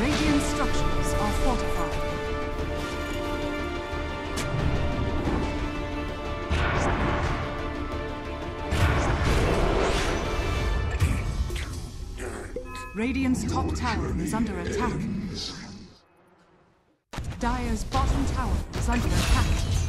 Radiant structures are fortified. Radiant's top tower is under attack. Dire's bottom tower is under attack.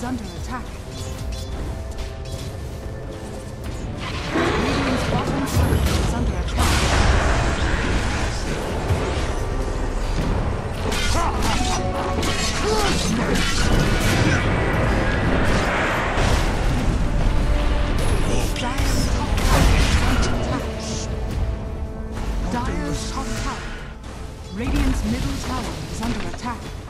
Is under attack. Radiant's is under attack. Top tower. Radiant's middle tower is under attack.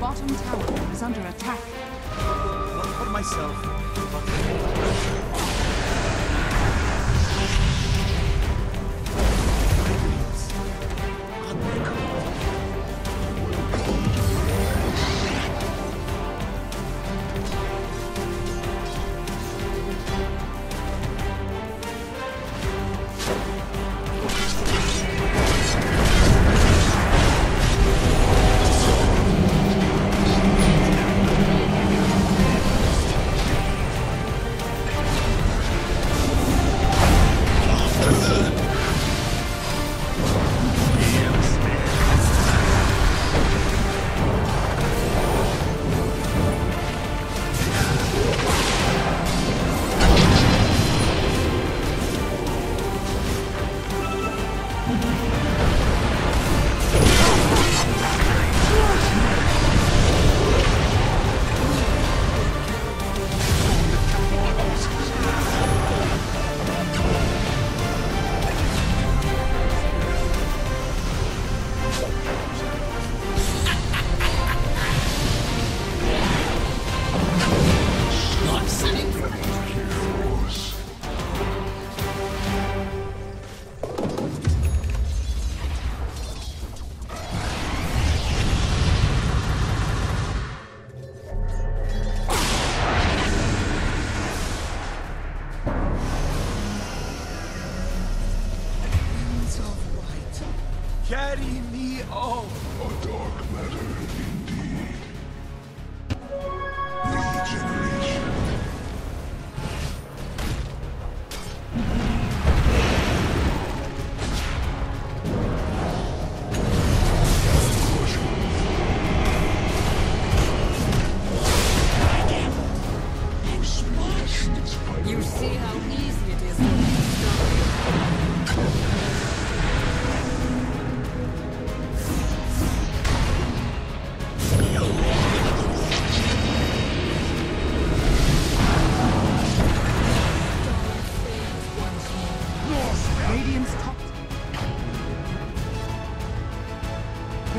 Bottom tower is under attack. Not for myself, Carry me off. A oh, dark matter.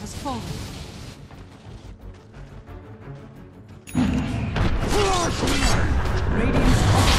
has fallen. Radiance.